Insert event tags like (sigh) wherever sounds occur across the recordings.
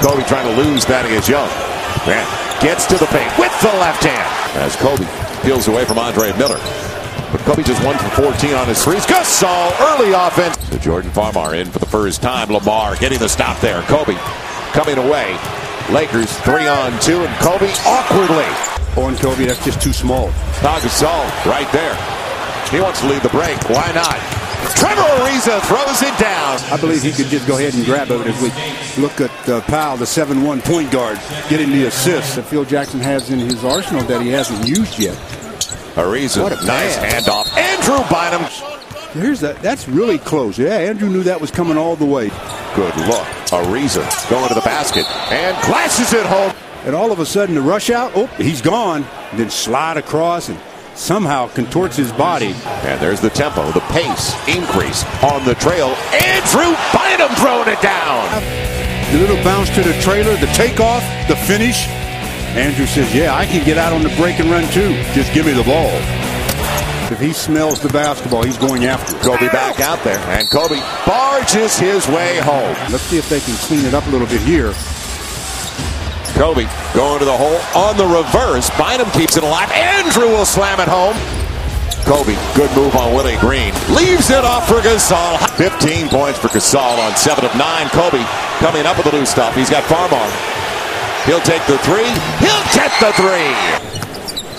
Kobe trying to lose Thaddeus Young. Man, gets to the paint with the left hand. As Kobe peels away from Andre Miller. But Kobe just one for 14 on his threes. Gasol, early offense. So Jordan Farmar in for the first time. Lamar getting the stop there. Kobe coming away. Lakers three on two, and Kobe awkwardly. On Kobe, that's just too small. Gasol right there. He wants to lead the break. Why not? Trevor Ariza throws it down. I believe he could just go ahead and grab it as we look at uh, Powell, the 7-1 point guard, getting the assist that Phil Jackson has in his arsenal that he hasn't used yet. Ariza, What a nice pass. handoff. Andrew Bynum. Here's that. That's really close. Yeah, Andrew knew that was coming all the way. Good look. Ariza going to the basket and clashes it home. And all of a sudden, the rush out, oh, he's gone. And then slide across and somehow contorts his body. And there's the tempo, the pace increase on the trail. Andrew Bynum throwing it down. The little bounce to the trailer, the takeoff, the finish. Andrew says, yeah, I can get out on the break and run too. Just give me the ball. If he smells the basketball, he's going after it. Kobe back out there, and Kobe barges his way home. Let's see if they can clean it up a little bit here. Kobe going to the hole on the reverse. Bynum keeps it alive. Andrew will slam it home. Kobe, good move on Willie Green. Leaves it off for Gasol. 15 points for Gasol on 7 of 9. Kobe coming up with the loose stuff. He's got Farmar. He'll take the three. He'll get the three.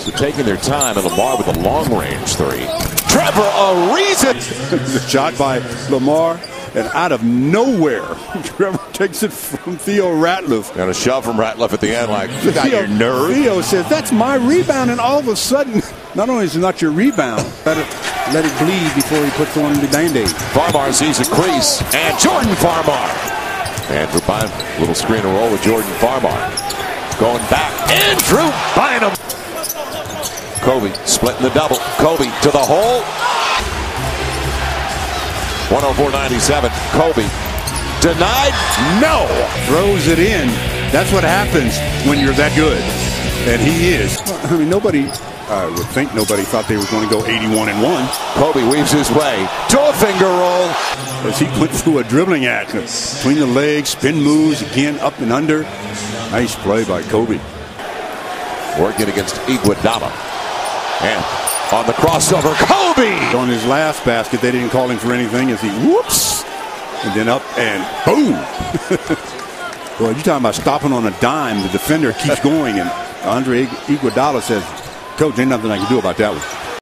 So taking their time, and Lamar with a long range three. Trevor Ariza. the (laughs) shot by Lamar, and out of nowhere, (laughs) Trevor takes it from Theo Ratliff. And a shove from Ratliff at the end, like, you got your nerve. Theo says, that's my rebound, and all of a sudden, (laughs) not only is it not your rebound, let it, let it bleed before he puts on the Band-Aid. Farmar sees a crease, and Jordan Farmar. Andrew Bynum, little screen and roll with Jordan Farmar. Going back, Andrew Bynum. Kobe splitting the double. Kobe to the hole. 104.97. Kobe denied. No. Throws it in. That's what happens when you're that good. And he is. I mean, nobody, I would think nobody thought they were going to go 81 and 1 Kobe weaves his way to a finger roll. as he went through a dribbling action between the legs, spin moves, again up and under. Nice play by Kobe. Working against Iguodala. And on the crossover, Kobe. On his last basket, they didn't call him for anything as he whoops and then up and boom. (laughs) Boy, you're talking about stopping on a dime. The defender keeps going, and Andre Iguodala says, "Coach, ain't nothing I can do about that one."